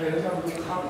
对要不就是他们